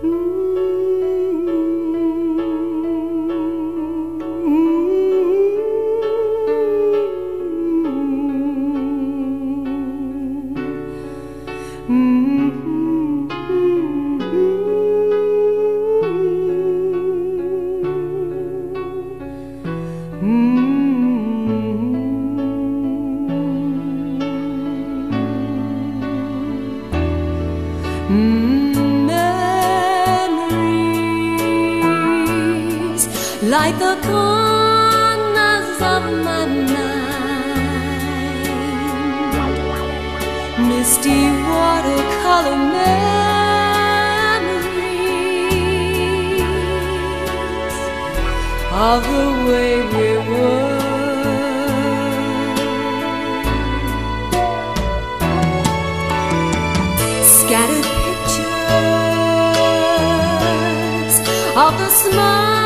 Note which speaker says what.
Speaker 1: Mm-hmm. Like the corners of my mind, misty watercolor memories of the way we were. Scattered pictures of the smile